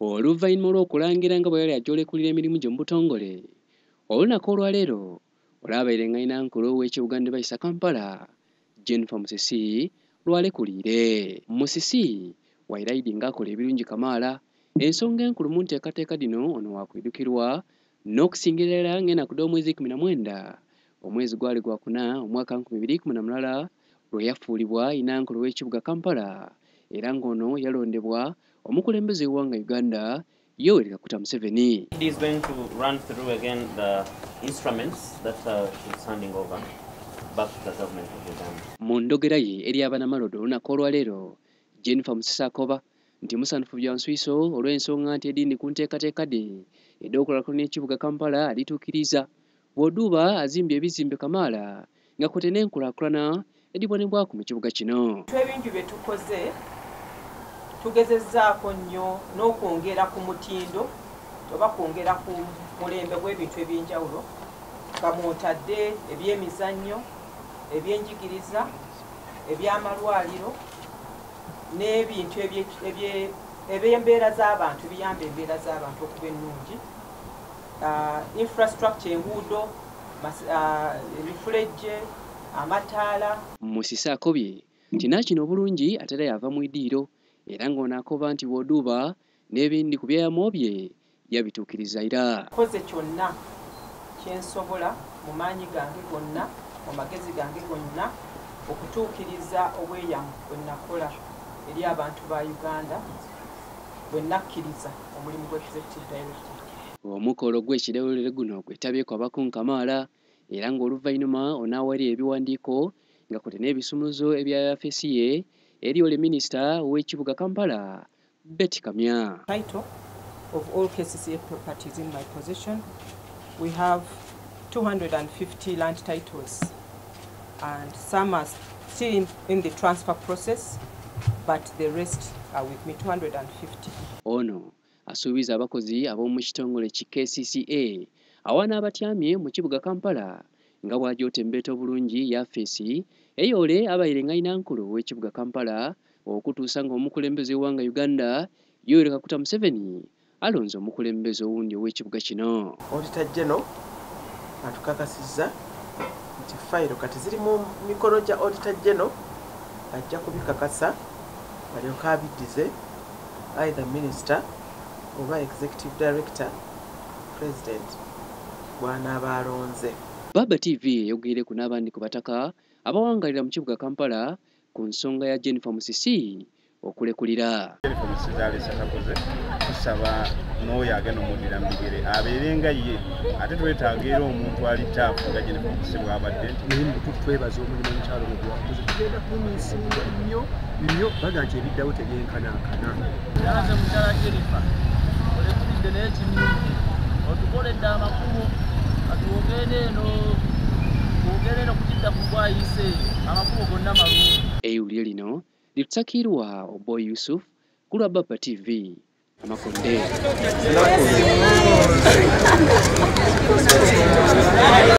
oluvannyuma olw'okulangira nga bwe yali ajolekulira emirimu gye mu butongole olunaku olwaleero olwabaire ng'ayinankulu w'ekibugande bayisa kampala jennifer musisi lwalekulire. Musisi wairaidi ng'akola ebirungi kamaala. Ensonga enkulu mu nteekateeka dino ono waakwidukirwa dh'omwezi kumi na mwenda omwezi gwali gwakuna omwaka nkumi bbiri kumi na mulala lwe yafuulibwa inankulu w'ekibuga kampala era ng'ono yalondebwa omukulembeze w'eggwanga uganda yoweri kakuta museveni. He is going to run through again the instruments that uh, mu ndogera ye eri abanamalodo olunaku olwaleero jennifer musisi akoba nti musanhufu bya nswiso olw'ensonga nti eddiini ku nteekateeka dde edd'okulaakulanya ekibuga kampala alituukiriza. Bw'oduuba azimbye ebizimbe kamaala nga kwote n'enkulaakulana edibonebwaku mu kibuga kino. Ebingi bye tukoze tugezezzaako nnyo n'okwongera ku mutindo oba kwongera ku mulembe gw'ebintu eby'enjawulo nga mwotadde ebyemizannyo ebyenjigiriza ebyamalwaliro n'ebintu ebye- ebye- eby'embeera z'abantu biyamba embeera z'abantu okuba ennungi. Ah, infrastructure enguudo ah, emifulejje amataala. Musisi akobye nti naakino obulungi ate era yava mu iddiiro era ng'ono akoba nti bw'oduuba n'ebindi ku byeyamo bye yabituukiriza era koze kyonna kyensobola mu maanyi gange gonna mu magezi gange gonna okutuukiriza obweyamu bwe nakola eri abantu ba uganda bwe nakkiriza omulimu gwa executive director. Omukolo gw'ekirewolere guno gwetabyeko abakunkamaala era ng'oluvannyuma onaawali ebiwandiiko nga kwote n'ebisumuluzo ebya yafeesi ye eri ole minisita w'ekibuga kampala betty kamya title of all KCCA properties in my possession. We have 250 land titles, and some are still in, in the transfer process, but the rest are with me 250. ono asuubiza abakozi ab'omu kitongole ki kcca awana abatyamye mu kibuga kampala nga bw'agyota embeeta obulungi yafeesi eyoole abaire ng'ayinankulu w'ekibuga kampala okutuusa ng'omukulembeze w'eggwanga uganda yoweri kakuta museveni alonze omukulembeze owundi ow'ekibuga kino. Auditor general atukakasizza nti fayiro kati ziri mu mikono gya auditor general ajja kubikakasa alyoke abiddize either minister oba executive director president bw'anaaba alonze baba tv eyogereku n'abandi ku bataka abawangalira mu kibuga kampala ku nsonga ya jennifer musisi okulekulira. Jennifer musiza alesa takoze tusaba n'oyo agenda omuddira mu bigere abeere nga ye ate twetaaga era omuntu ali taafu nga jennifer musisi bw'abadde nti naye mutu twebaza omulimu omukyalo no gwakoze tugenda kumisinga nnyo nnyo baga nti ebiddawo tebyenkanankana yalaze mukyala jerifa olekubidde naye kirungi otukoledde amakubo katwogende eno twogere eno kukidda ku bwayise amakubo gonna malungi. Eyiwulire lino litusakirwa oboy yusuf ku lwa baba tv amakonde